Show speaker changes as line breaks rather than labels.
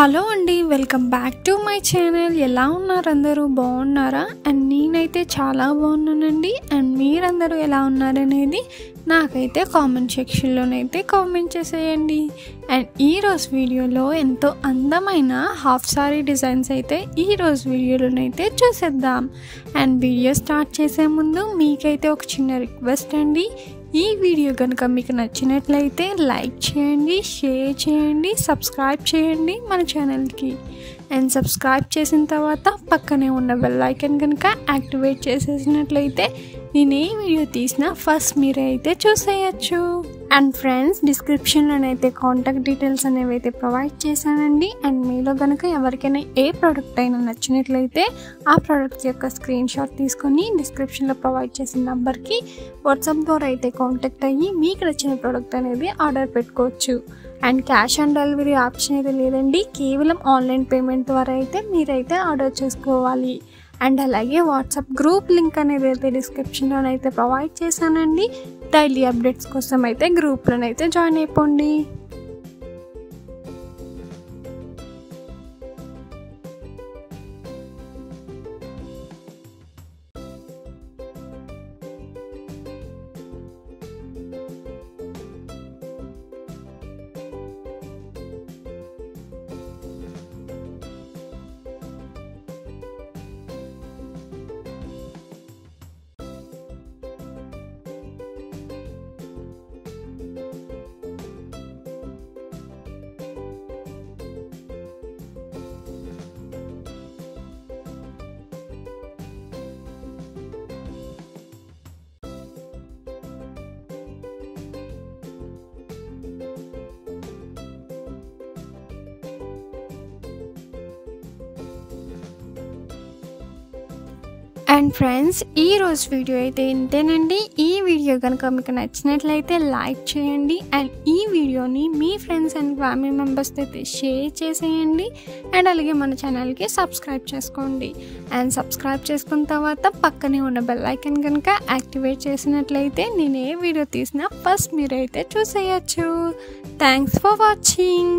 Hello అండి welcome back to my channel. ఎలా ఉన్నారు అందరూ? బాగున్నారా? అండ్ నేనైతే చాలా బాగున్నానండి. అండ్ మీరందరూ ఎలా ఉన్నారనేది నాకైతే కామెంట్ సెక్షన్లోనైతే కామెంట్ చేసేయండి. అండ్ ఈరోజు వీడియోలో ఎంతో అందమైన హాఫ్ సారీ డిజైన్స్ అయితే ఈరోజు వీడియోలోనైతే చూసేద్దాం. అండ్ వీడియో స్టార్ట్ చేసే ముందు మీకైతే ఒక చిన్న రిక్వెస్ట్ అండి. ఈ వీడియో కనుక మీకు నచ్చినట్లయితే లైక్ చేయండి షేర్ చేయండి సబ్స్క్రైబ్ చేయండి మన ఛానల్కి అండ్ సబ్స్క్రైబ్ చేసిన తర్వాత పక్కనే ఉన్న బెల్ ఐకన్ కనుక యాక్టివేట్ చేసేసినట్లయితే నేను ఏ వీడియో తీసినా ఫస్ట్ మీరే అయితే చూసేయచ్చు. అండ్ ఫ్రెండ్స్ డిస్క్రిప్షన్లోనైతే కాంటాక్ట్ డీటెయిల్స్ అనేవి అయితే ప్రొవైడ్ చేశానండి. అండ్ మీలో కనుక ఎవరికైనా ఏ ప్రోడక్ట్ అయినా నచ్చినట్లయితే ఆ ప్రోడక్ట్ యొక్క స్క్రీన్ షాట్ తీసుకొని డిస్క్రిప్షన్లో ప్రొవైడ్ చేసిన నెంబర్కి వాట్సాప్ ద్వారా అయితే కాంటాక్ట్ అయ్యి మీకు నచ్చిన ప్రోడక్ట్ అనేది ఆర్డర్ పెట్టుకోవచ్చు. And cash on delivery option అయితే లేదండి. కేవలం ఆన్లైన్ పేమెంట్ ద్వారా అయితే మీరైతే ఆర్డర్ చేసుకోవాలి. అండ్ అలాగే వాట్సాప్ గ్రూప్ లింక్ అనేది అయితే డిస్క్రిప్షన్లోనైతే ప్రొవైడ్ చేశానండి. డైలీ అప్డేట్స్ కోసం అయితే గ్రూప్లోనైతే జాయిన్ అయిపోండి. అండ్ ఫ్రెండ్స్ ఈ రోజు వీడియో అయితే ఇంతేనండి. ఈ వీడియో కనుక మీకు నచ్చినట్లయితే లైక్ చేయండి. అండ్ ఈ వీడియోని మీ ఫ్రెండ్స్ అండ్ ఫ్యామిలీ మెంబర్స్ అయితే షేర్ చేసేయండి. అండ్ అలాగే మన ఛానల్కి సబ్స్క్రైబ్ చేసుకోండి. అండ్ సబ్స్క్రైబ్ చేసుకున్న తర్వాత పక్కనే ఉన్న బెల్ ఐకన్ కనుక యాక్టివేట్ చేసినట్లయితే నేను ఏ వీడియో తీసినా ఫస్ట్ మీరైతే చూసేయచ్చు. Thanks for watching